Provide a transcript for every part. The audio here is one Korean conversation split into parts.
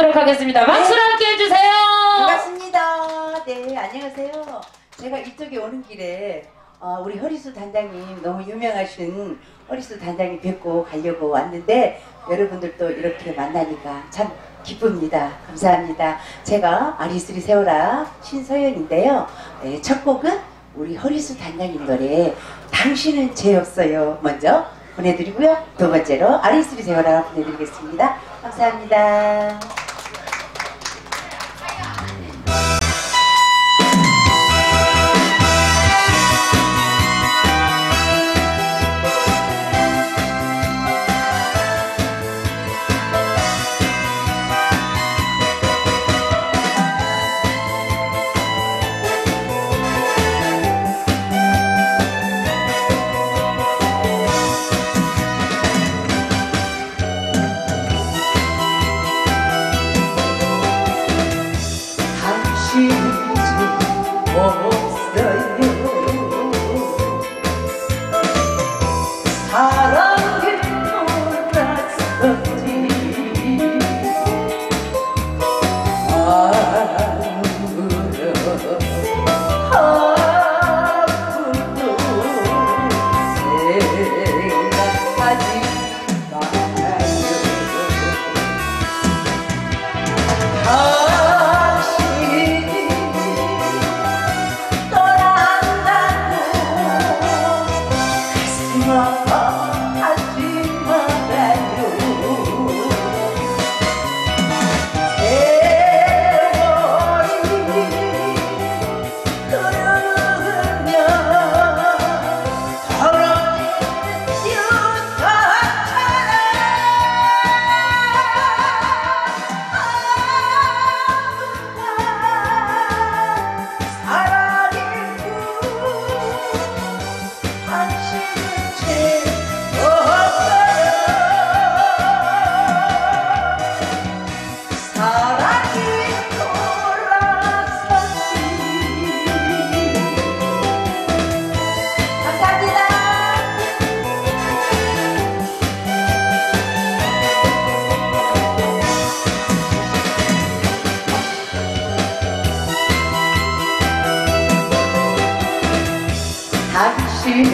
모시도록 하겠습니다. 박수로 함께 해주세요. 반갑습니다. 네, 안녕하세요. 제가 이쪽에 오는 길에 어, 우리 허리수 단장님 너무 유명하신 허리수 단장님 뵙고 가려고 왔는데 여러분들도 이렇게 만나니까 참 기쁩니다. 감사합니다. 제가 아리수리 세워라 신서연인데요. 네, 첫 곡은 우리 허리수 단장님 노래 당신은 죄 없어요. 먼저 보내드리고요. 두 번째로 아리수리 세워라 보내드리겠습니다. 감사합니다. 당신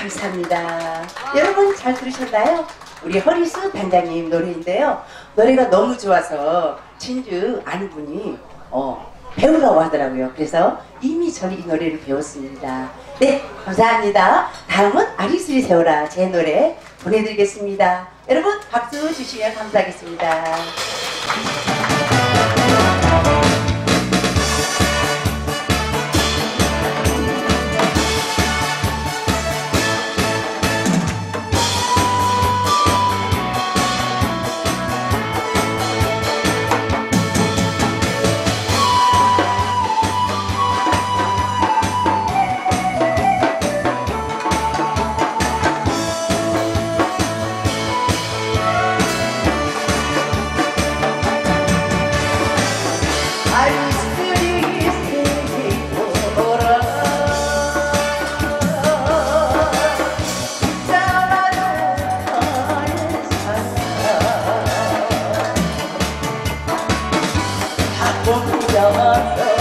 감사합니다. 여러분 잘 들으셨나요? 우리 허리수 단장님 노래인데요. 노래가 너무 좋아서 진주 아는 분이 어, 배우라고 하더라고요. 그래서 이미 저는 이 노래를 배웠습니다. 네, 감사합니다. 다음은 아리수리 세워라 제 노래 보내드리겠습니다. 여러분 박수 주시면 감사하겠습니다. ponto de avançar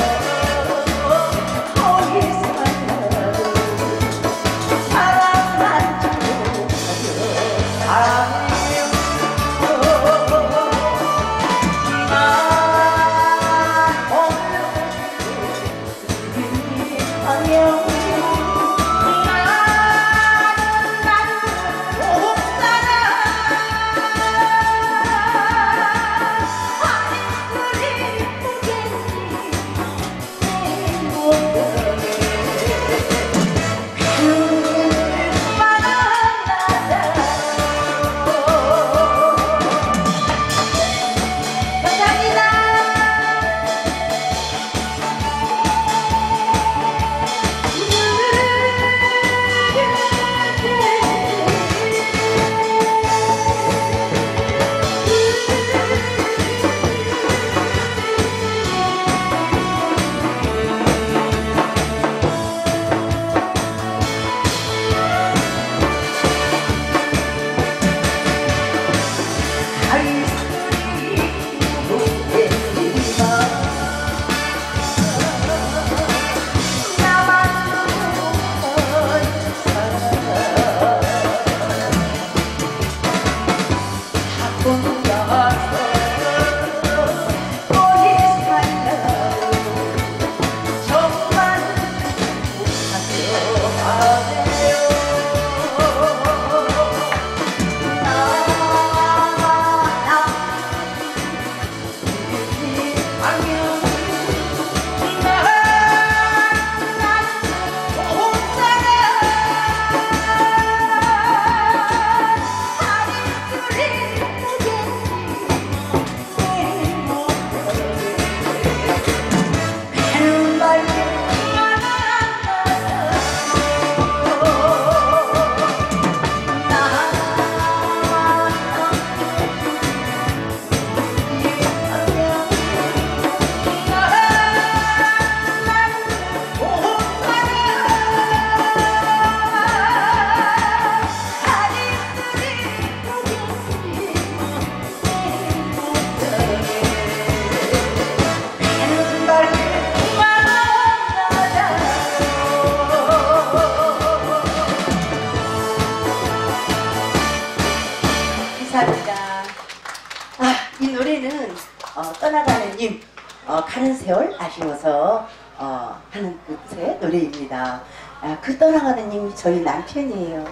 어, 떠나가는 님, 어, 가는 세월 아쉬워서 어, 하는 끝의 노래입니다. 아, 그 떠나가는 님이 저희 남편이에요.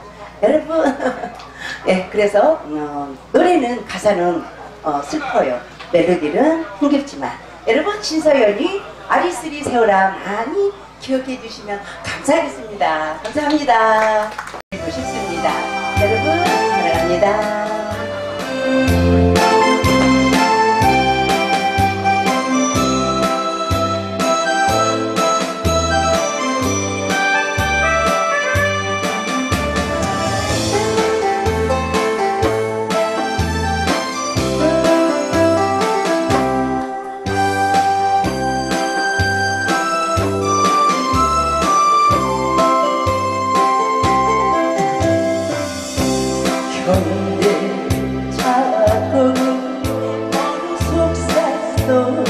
여러분, 예, 그래서 어, 노래는 가사는 어, 슬퍼요. 멜로디는 흥겹지만 여러분 신서연이 아리스리 세월아 많이 기억해 주시면 감사하겠습니다. 감사합니다. 드리고 싶습니다. 여러분 사랑합니다. 속삭